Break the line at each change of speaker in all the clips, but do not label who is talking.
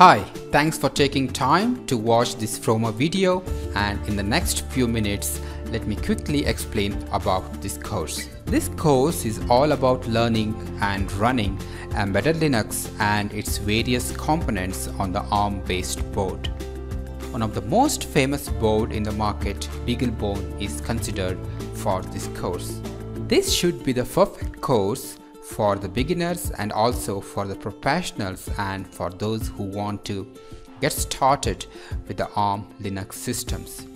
Hi, thanks for taking time to watch this Froma video and in the next few minutes let me quickly explain about this course. This course is all about learning and running embedded Linux and its various components on the ARM based board. One of the most famous board in the market, BeagleBone, is considered for this course. This should be the perfect course for the beginners and also for the professionals and for those who want to get started with the ARM Linux systems.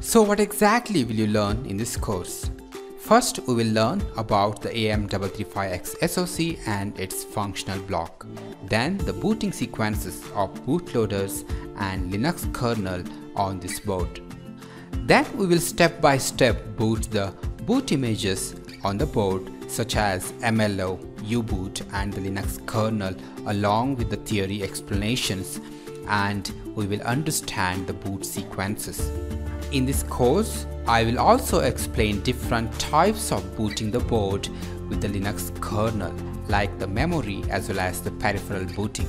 So what exactly will you learn in this course? First, we will learn about the AM335X SoC and its functional block. Then the booting sequences of bootloaders and Linux kernel on this board. Then we will step by step boot the boot images on the board such as MLO, U-boot and the Linux kernel along with the theory explanations and we will understand the boot sequences. In this course, I will also explain different types of booting the board with the Linux kernel like the memory as well as the peripheral booting.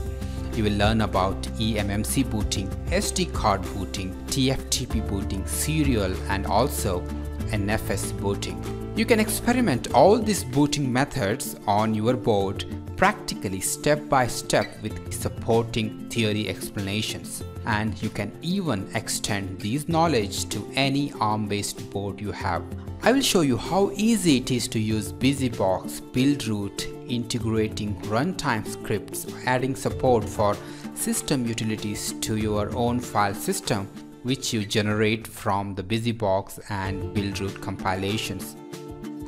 You will learn about eMMC booting, SD card booting, TFTP booting, serial and also NFS booting. You can experiment all these booting methods on your board practically step by step with supporting theory explanations and you can even extend these knowledge to any ARM based board you have. I will show you how easy it is to use BusyBox, Buildroot, integrating runtime scripts, adding support for system utilities to your own file system which you generate from the BusyBox and Buildroot compilations.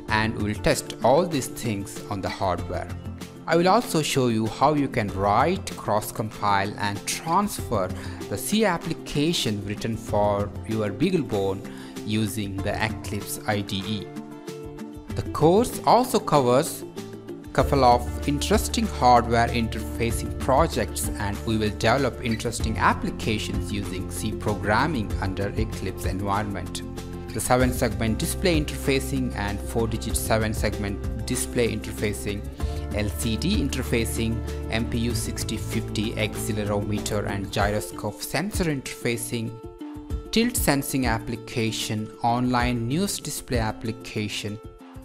And we will test all these things on the hardware. I will also show you how you can write, cross-compile and transfer the C application written for your BeagleBone using the Eclipse IDE. The course also covers couple of interesting hardware interfacing projects and we will develop interesting applications using C programming under Eclipse environment. The 7-segment display interfacing and 4-digit 7-segment display interfacing LCD interfacing, MPU 6050 accelerometer and gyroscope sensor interfacing, tilt sensing application, online news display application,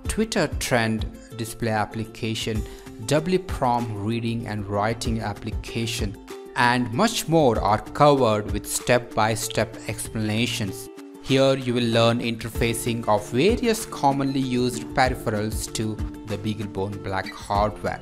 Twitter trend display application, EEPROM reading and writing application, and much more are covered with step-by-step -step explanations. Here you will learn interfacing of various commonly used peripherals to the BeagleBone Black hardware.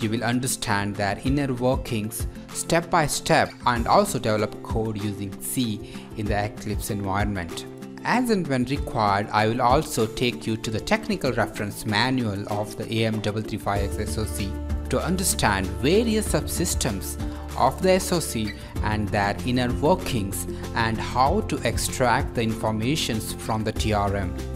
You will understand their inner workings step by step and also develop code using C in the Eclipse environment. As and when required, I will also take you to the technical reference manual of the AM335X SoC to understand various subsystems of the SoC and their inner workings and how to extract the informations from the TRM.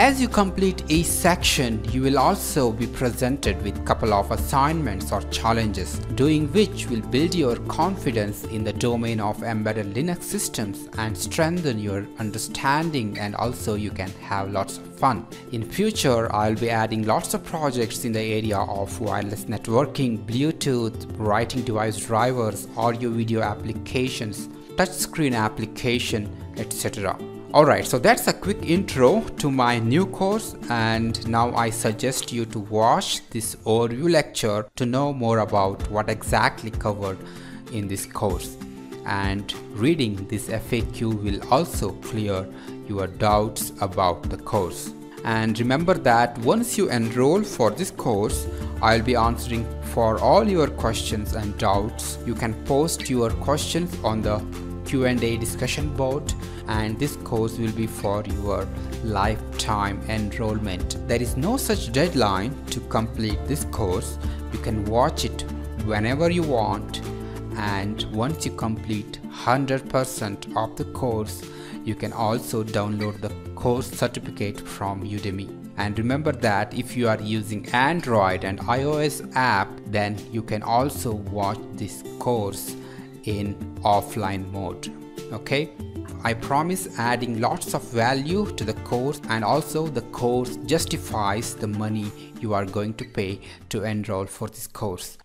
As you complete each section, you will also be presented with a couple of assignments or challenges, doing which will build your confidence in the domain of embedded Linux systems and strengthen your understanding and also you can have lots of fun. In future, I'll be adding lots of projects in the area of wireless networking, Bluetooth, writing device drivers, audio video applications, touchscreen application, etc. Alright, so that's a quick intro to my new course and now I suggest you to watch this overview lecture to know more about what exactly covered in this course. And reading this FAQ will also clear your doubts about the course. And remember that once you enroll for this course, I'll be answering for all your questions and doubts. You can post your questions on the Q&A discussion board and this course will be for your lifetime enrollment. There is no such deadline to complete this course. You can watch it whenever you want and once you complete 100% of the course, you can also download the course certificate from Udemy. And remember that if you are using Android and iOS app, then you can also watch this course in offline mode okay? I promise adding lots of value to the course and also the course justifies the money you are going to pay to enroll for this course